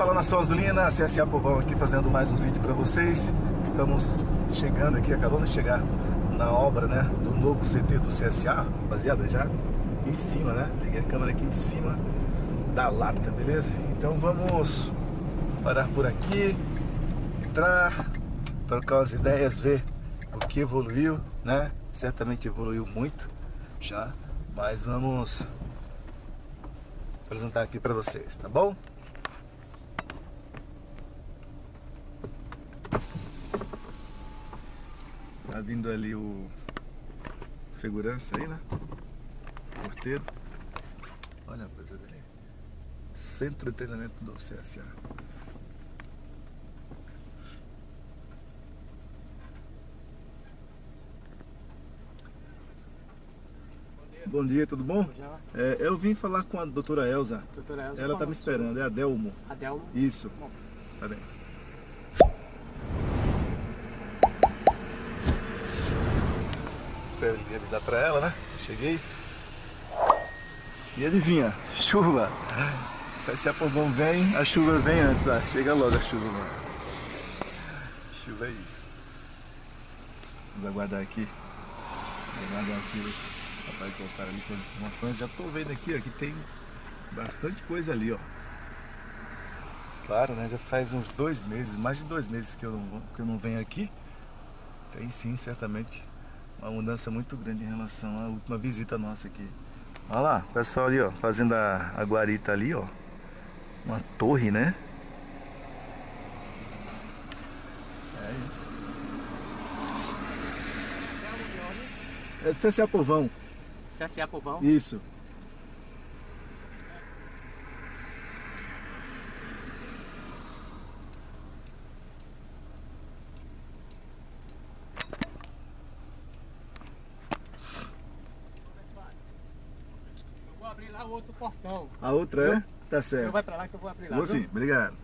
Fala Nação Azulina, CSA Povão aqui fazendo mais um vídeo para vocês. Estamos chegando aqui, acabamos de chegar na obra né, do novo CT do CSA, rapaziada, já em cima, né? Liguei a câmera aqui em cima da lata, beleza? Então vamos parar por aqui, entrar, trocar umas ideias, ver o que evoluiu, né? Certamente evoluiu muito já, mas vamos apresentar aqui para vocês, tá bom? Tá vindo ali o segurança aí, né? Porteiro. Olha a coisa dele. Centro de treinamento do CSA. Bom dia, tudo bom? Bom dia. É, eu vim falar com a doutora Elza. Doutora Elza, Ela tá qual me esperando, é a Delmo. Adelmo? Isso. Bom. Tá bem. Avisar pra ela, né? Cheguei. E adivinha? Chuva. Se esse povão vem, a chuva vem antes. Ah, chega logo a chuva, mano. Chuva é isso. Vamos aguardar aqui. Vamos aguardar aqui os rapazes voltarem ali com as informações. Já tô vendo aqui, ó, que tem bastante coisa ali, ó. Claro, né? Já faz uns dois meses, mais de dois meses que eu não, que eu não venho aqui. Tem sim, certamente, uma mudança muito grande em relação à última visita nossa aqui. Olha lá, o pessoal ali, ó, fazendo a, a guarita ali, ó. Uma torre, né? É isso. É de CSA Povão. Povão? Isso. Outro portão. A outra é? Tá certo. vai pra lá que eu vou abrir lá. Vou viu? sim, obrigado.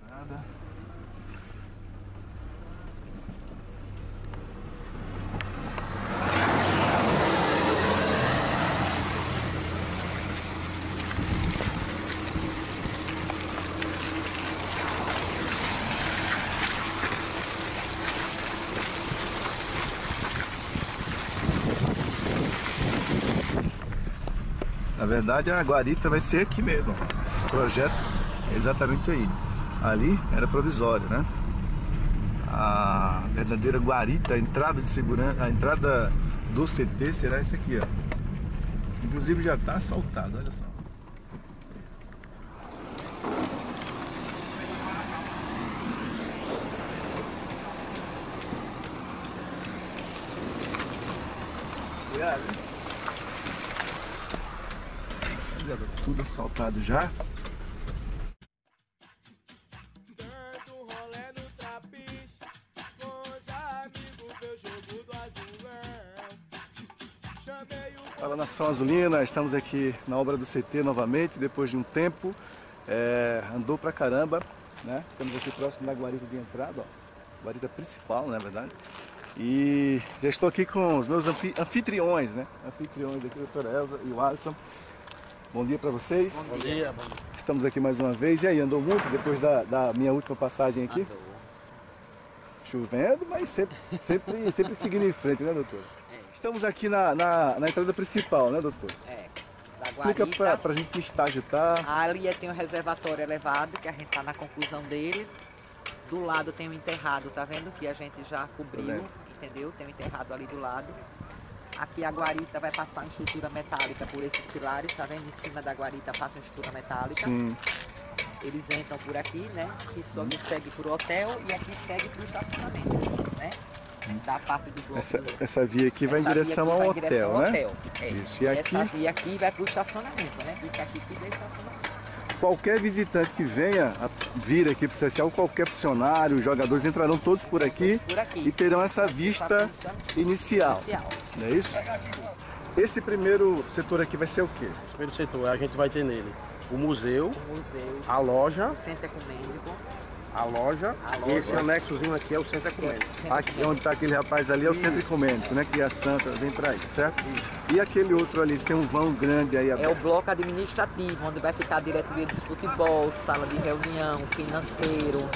Na verdade a guarita vai ser aqui mesmo. O projeto é exatamente aí. Ali era provisório, né? A verdadeira guarita, a entrada de segurança, a entrada do CT será esse aqui, ó. Inclusive já está asfaltado, olha só. Obrigado. hein? Rapaziada, tudo asfaltado já. Fala Nação Azulina, estamos aqui na obra do CT novamente, depois de um tempo. É, andou pra caramba, né? Estamos aqui próximo da guarita de entrada, ó. Guarita principal, na verdade. E já estou aqui com os meus anfi- anfitriões, né? Anfitriões aqui, a doutora Elza e o Alisson. Bom dia para vocês. Bom dia. Estamos aqui mais uma vez. E aí, andou muito depois da, da minha última passagem aqui? Chovendo, mas sempre, sempre, sempre seguindo em frente, né, doutor? Estamos aqui na, na, na entrada principal, né, doutor? É, da Explica pra, pra gente que estágio tá. Ali tem um reservatório elevado, que a gente tá na conclusão dele. Do lado tem um enterrado, tá vendo? Que a gente já cobriu, entendeu? Tem um enterrado ali do lado. Aqui a guarita vai passar uma estrutura metálica por esses pilares, tá vendo? Em cima da guarita passa uma estrutura metálica. Sim. Eles entram por aqui, né? Que só que segue pro hotel e aqui segue pro estacionamento, né? Da parte do bloco. Essa, essa via aqui vai em Essa via direção ao em direção hotel, ao né? hotel, é. Isso, e aqui- Essa via aqui vai pro estacionamento, né? Isso aqui tudo é estacionamento. Qualquer visitante que venha vir aqui pro CSA, ou qualquer funcionário, jogadores entrarão todos por aqui Por aqui. e terão essa vista inicial. inicial. Não é isso? Esse primeiro setor aqui vai ser o quê? Primeiro setor, a gente vai ter nele o museu, O museu, a loja, o centro ecumênico, a loja, A e loja. esse anexozinho aqui é o centro é ecumênico. Aqui ecumênico. onde está aquele rapaz ali é o centro ecumênico, né? Que a Santa vem para aí, certo? E aquele outro ali, tem um vão grande aí É o aberto. bloco administrativo, onde vai ficar a diretoria de futebol, sala de reunião, financeiro,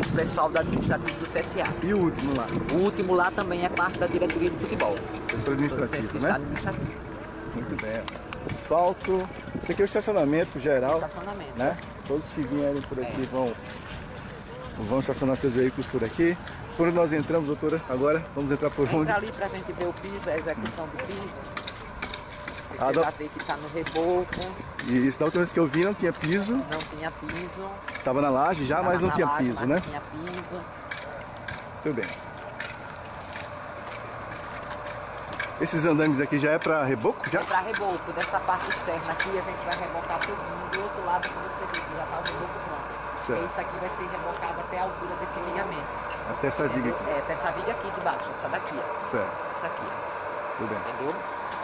esse pessoal do administrativo do CSA. E o último lá, O último lá também é parte da diretoria de futebol. centro administrativo, Centro né? administrativo. Muito bem. Asfalto. Esse aqui é o estacionamento geral, Estacionamento. né? Todos que vierem por aqui É. vão, vão estacionar seus veículos por aqui. Quando nós entramos, doutora, agora vamos entrar por onde? Entra ali pra gente ver o piso, a execução do piso. Você Ah, vai ver que tá no reboco, E isso da última vez que eu vi não tinha piso, não tinha piso. estava na laje já, mas tava não na tinha laje, piso, mas né? Não tinha piso. Muito bem. Esses andames aqui já é para reboco? Já? É pra reboco, dessa parte externa aqui a gente vai rebocar tudinho. Do outro lado que você vê que já tá o reboco. Certo. Isso aqui vai ser rebocado até a altura desse ligamento. Até essa viga aqui. É, até essa viga aqui de baixo, essa daqui, ó. Certo, Essa aqui, tudo bem. entendeu?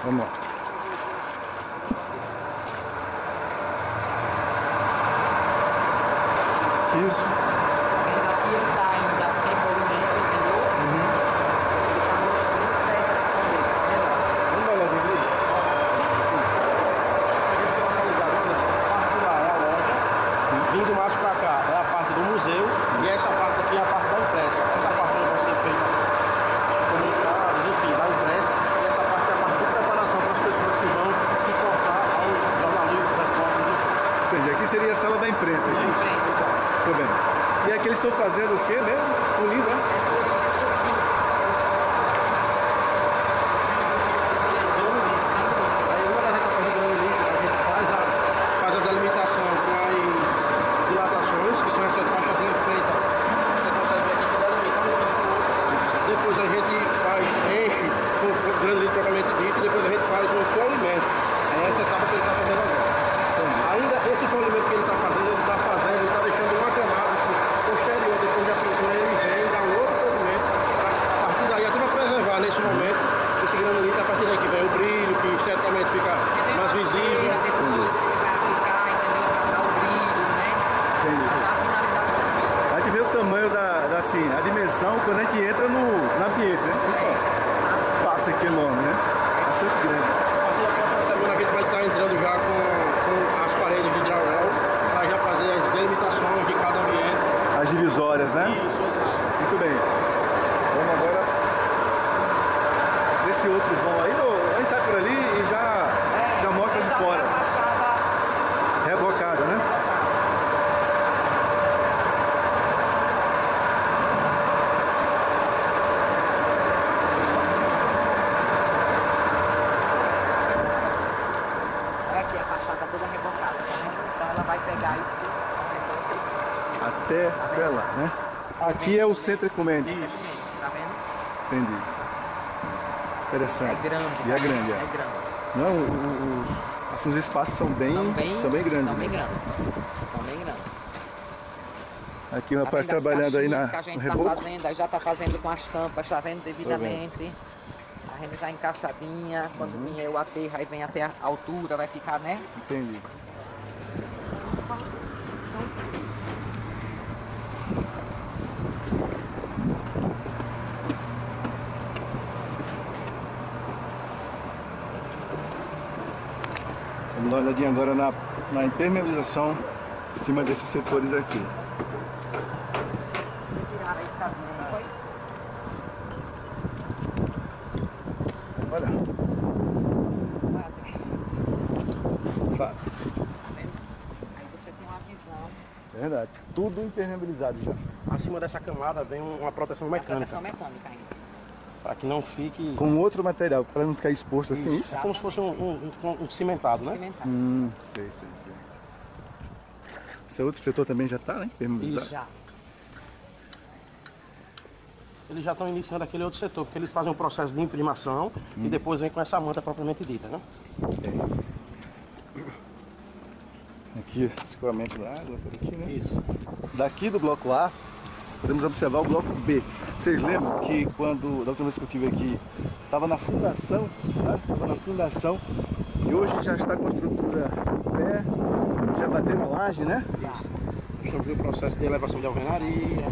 Vamos lá. Piso. Vendo aqui ele tá ainda sem movimento, entendeu? Uhum. Ele tá nos 30 da execução dele, tá vendo? Vamos dar uma olhada ali. parte lá é a loja, vindo mais pra cá é a parte do museu e essa parte aqui é a parte da imprensa. Essa parte onde você fez os comunicados, enfim, da imprensa, e essa parte é a parte de preparação para as pessoas que vão se portar aos jornalistas, repórteres, enfim. Entendi. Aqui seria a sala da imprensa. Aqui. Tudo bem. E aqui eles estão fazendo o quê mesmo? O livro, né? Aí uma das etapas do grande lixo, a gente faz a, faz a delimitação com as dilatações, que são essas faixas preta. Você consegue ver aqui que delimita um piso com o outro. Depois a gente faz, enche com com o grande lixo propriamente dito, e depois a gente faz um polimento. É essa etapa que ele está fazendo agora. Ainda esse polimento que ele está fazendo, ele está fazendo, ele está deixando uma camada posterior, depois de aplicar ele vem, dá um outro polimento, a partir daí, até para preservar nesse momento, esse granulito, a partir daí que vem o brilho, que esteticamente fica mais visível. Depois ele vai aplicar, entendeu? Pra dar o brilho, né? Entendi. Pra dar a finalização do brilho. A gente vê o tamanho da, da assim, a dimensão quando a gente entra no, no ambiente, né? Olha só. Esse espaço aqui enorme, né? Bastante grande. A partir da próxima semana a gente vai estar entrando já com, com as paredes de drywall, para já fazer as delimitações de cada ambiente. As divisórias, né? Isso, exato. Muito bem. Vamos agora nesse outro vão aí. No, a gente sai por ali e já, já mostra de É, já fora. vê a fachada Rebocada, né? Olha aqui a fachada toda rebocada, tá vendo? Então ela vai pegar isso Até, até lá, né? Aqui é o centro ecumênico. tá vendo? Entendi. É Interessante. grande. E é tá? grande, é. É grande. Não, os, assim, os espaços são bem, São bem, são bem grandes. São bem né? grandes. São bem grandes. Aqui o Tá rapaz trabalhando aí na, que a gente tá fazendo, aí já tá fazendo com as tampas, tá vendo devidamente. A gente tá encaixadinha, quando Uhum. vier o aterro, aí vem até a altura, vai ficar, né? Entendi. Uma olhadinha agora na, na impermeabilização em cima desses setores aqui. Olha, fato. Aí você tem uma visão, Verdade. Tudo impermeabilizado já. Acima dessa camada vem uma proteção mecânica, proteção mecânica ainda. Para que não fique. Com outro material, para não ficar exposto assim, isso? É como se fosse um, um- um- um cimentado, né? Cimentado. Hum, sei, sei, sei. Esse outro setor também já está, né? Impermeabilizado. Já. Eles já estão iniciando aquele outro setor, porque eles fazem um processo de imprimação e depois vem com essa manta propriamente dita, né? Aqui, escoamento da água por aqui, né? Isso. Daqui do bloco A, podemos observar o bloco B. Vocês lembram que quando, da última vez que eu estive aqui, estava na fundação, estava na fundação, e hoje já está com a estrutura em pé, já bateram a laje, né? sobre o processo de elevação de alvenaria,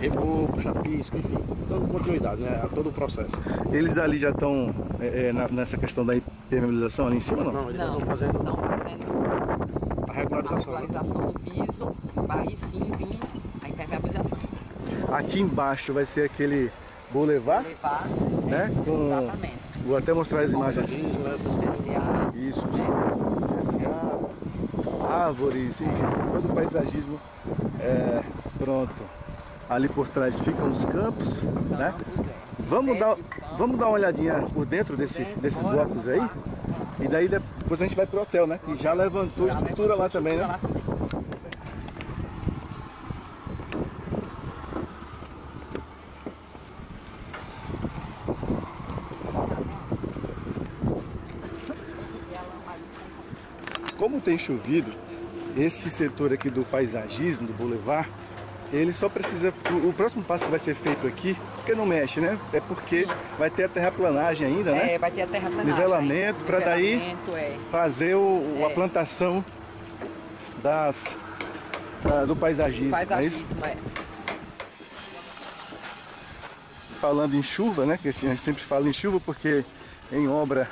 reboco, chapisco, enfim, dando continuidade né, a todo o processo. Eles ali já estão é, é, na- nessa questão da impermeabilização ali em cima, não? Não, eles já Não, estão fazendo não fazendo a a regularização. né? regularização do piso, para aí sim vir a. Aqui embaixo vai ser aquele boulevard, Levar, né? Com... exatamente. Vou até mostrar as imagens. Isso, né, árvores, enfim, todo o paisagismo é, pronto. Ali por trás ficam os campos, né? campos, é. Vamos dar, campos. vamos dar uma olhadinha por dentro desse, desses blocos aí. E daí depois a gente vai pro hotel, né? E já levantou Já estrutura lá também, né? lá. Como tem chovido, esse setor aqui do paisagismo, do boulevard, ele só precisa. O próximo passo que vai ser feito aqui, porque não mexe, né? É porque vai ter a terraplanagem ainda, né? É, vai ter a terraplanagem. Nivelamento, pra daí- é. Fazer o, a É. plantação das, da- do paisagismo. é isso? Paisagismo, é. falando em chuva, né? Que assim, a gente sempre fala em chuva porque em obra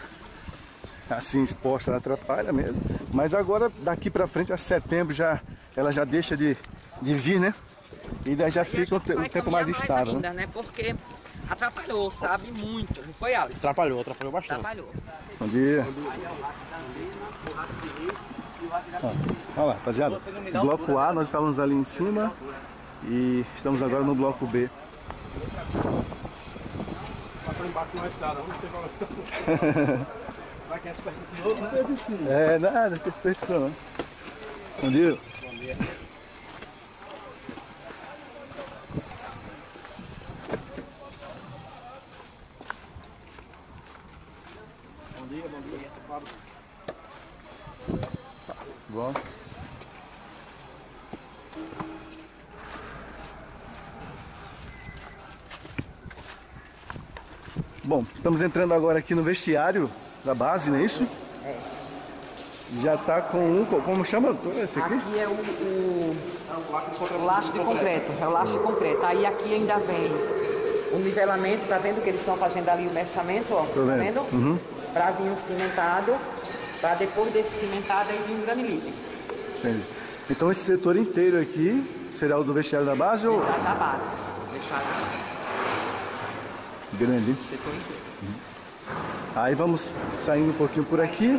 assim exposta atrapalha mesmo. Mas agora daqui pra frente a setembro já ela já deixa de, de vir, né? E daí já fica um, um tempo caminhar mais estável. né? ainda, né? Porque atrapalhou, sabe? Muito. Não foi, Alisson? Atrapalhou, atrapalhou bastante. Atrapalhou. Bom dia. Ó, Olha lá, rapaziada. Bloco A, nós estávamos ali em cima e estamos agora no bloco B. Passou embaixo na escada, não tem problema. Vai que é supersticioso, né? É, nada, que expedição. não. Bom dia. Bom dia, bom dia. Bom. Bom, estamos entrando agora aqui no vestiário da base, não é isso? Já tá com um, como chama esse aqui? Aqui é o, o, o laço de concreto, é o laço de concreto. Aí aqui ainda vem o nivelamento, tá vendo que eles estão fazendo ali o mesclamento, ó? Tô Tá vendo. vendo? Pra vir um cimentado, pra depois desse cimentado aí vir um granilite. Entendi. Então esse setor inteiro aqui será o do vestiário da base ou Da, base. Deixar grande? setor inteiro. Aí vamos saindo um pouquinho por aqui.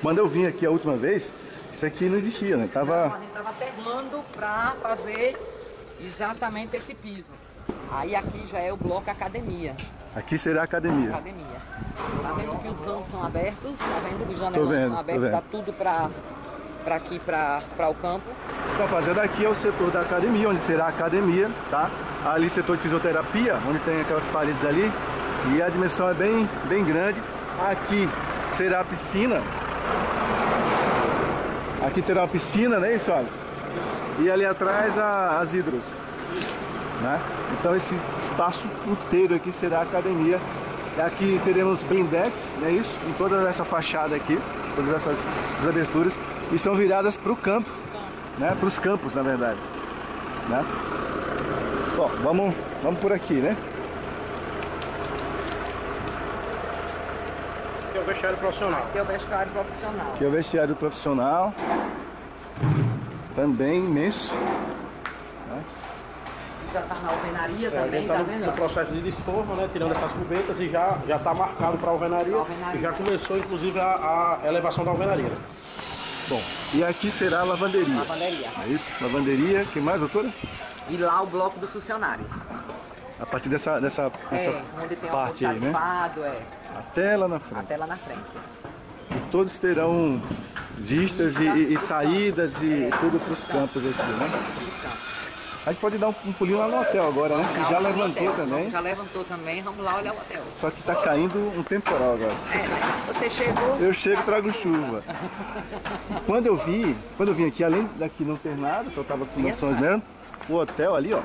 Quando eu vim aqui a última vez, isso aqui não existia, né? Tava a gente estava aterrando para fazer exatamente esse piso. Aí aqui já é o bloco academia. aqui será a academia. Academia. Tá vendo que os vãos são abertos? Tá vendo que os janelões são abertos? Tá tudo para para aqui, para o campo. Então, rapaziada, aqui é o setor da academia, onde será a academia, tá? Ali setor de fisioterapia, onde tem aquelas paredes ali. E a dimensão é bem, bem grande. Aqui será a piscina. Aqui terá uma piscina, né, isso, Alisson? E ali atrás a- as hidros. Né? Então esse espaço inteiro aqui será a academia. Aqui teremos blindex, né, isso? Em toda essa fachada aqui, todas essas, essas aberturas. E são viradas para o campo, né? Para os campos, na verdade. Né? Bom, vamos, vamos por aqui, né? Aqui é o vestiário profissional. Aqui é o vestuário profissional. Aqui é o vestiário profissional. Também imenso. Já tá na alvenaria É, a também, gente tá está no, vendo? no processo de desforma, né? Tirando essas cubetas e já já está marcado para a alvenaria. Alvenaria. E já começou, inclusive, a, a elevação da alvenaria. né? Bom, e aqui será a lavanderia. Lavanderia. É isso? Lavanderia. que mais, doutora? E lá o bloco dos funcionários. A partir dessa, dessa, dessa é, o parte aí, né? é. Até lá na frente. Até lá na frente. E todos terão vistas e, e- e saídas e tudo para os campos aqui, né? A gente pode dar um, um pulinho lá no hotel agora, né? Que já levantou também. Já levantou também, vamos lá olhar o hotel. Só que tá caindo um temporal agora. É, você chegou. Eu chego e trago chuva. Quando eu vi, quando eu vim aqui, além daqui não ter nada, só tava as fundações mesmo, o hotel ali, ó,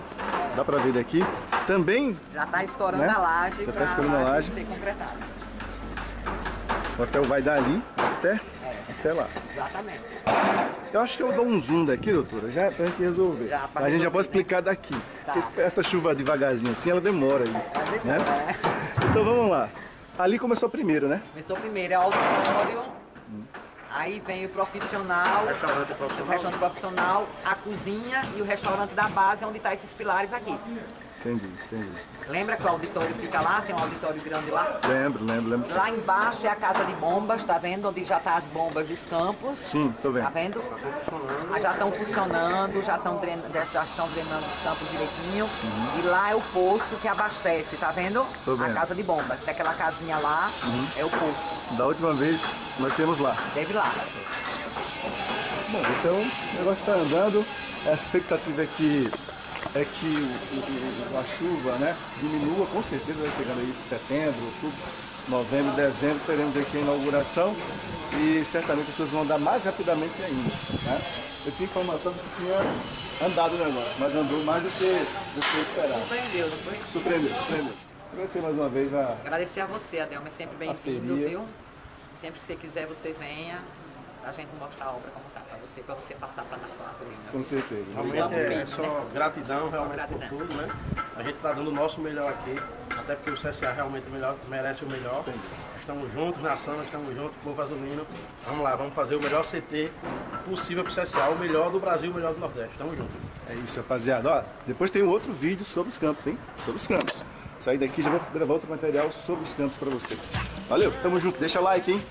dá pra ver daqui, também Já tá escorando Né? a laje Já tá a laje. ser concretado. o hotel vai dali até, até lá. Exatamente. Eu acho que eu dou um zoom daqui, doutora, já pra gente resolver. Já, a gente já pode explicar daqui. Tá. Essa chuva devagarzinho assim, ela demora aí. Né? É. Então vamos lá. Ali começou primeiro, né? Começou primeiro, é o auditório. Aí vem o profissional, Restaurante o profissional. restaurante profissional, a cozinha e o restaurante da base, onde tá esses pilares aqui. Entendi, entendi. Lembra que o auditório fica lá? Tem um auditório grande lá? Lembro, lembro, lembro. Lá embaixo é a casa de bombas, tá vendo? Onde já tá as bombas dos campos. Sim, tô Tá vendo. vendo? Ah, já estão funcionando, já estão drenando, já estão drenando os campos direitinho. E lá é o poço que abastece, tá vendo? Uhum. Tô vendo. Uhum. A casa de bombas. Tem aquela casinha lá, é o poço. Da última vez nós temos lá. Deve lá. Bom, então o negócio está andando. A expectativa é que, é que o- o- a chuva né, diminua, com certeza vai chegando aí setembro, outubro, novembro, dezembro, teremos aqui a inauguração e certamente as coisas vão andar mais rapidamente ainda. Né? Eu tinha informação de que tinha andado o negócio, mas andou mais do que, do que esperava. Surpreendeu, não foi? Surpreendeu, surpreendeu. Agradecer mais uma vez a. Agradecer a você, Adelma, é sempre bem-vindo, viu? Sempre que você quiser, você venha. A gente mostrar a obra como tá pra você, pra você passar pra Nação Azulina. Com certeza. Realmente é, é só gratidão realmente gratidão. por tudo, né? A gente está dando o nosso melhor aqui, até porque o CSA realmente melhor, merece o melhor. Estamos juntos, nação, estamos juntos, povo azulino. Vamos lá, vamos fazer o melhor CT possível para o CSA, o melhor do Brasil, o melhor do Nordeste. Estamos juntos. É isso, rapaziada. Ó, depois tem um outro vídeo sobre os campos, hein? Sobre os campos. Sair daqui já vou gravar outro material sobre os campos pra vocês. Valeu, tamo junto. Deixa like, hein?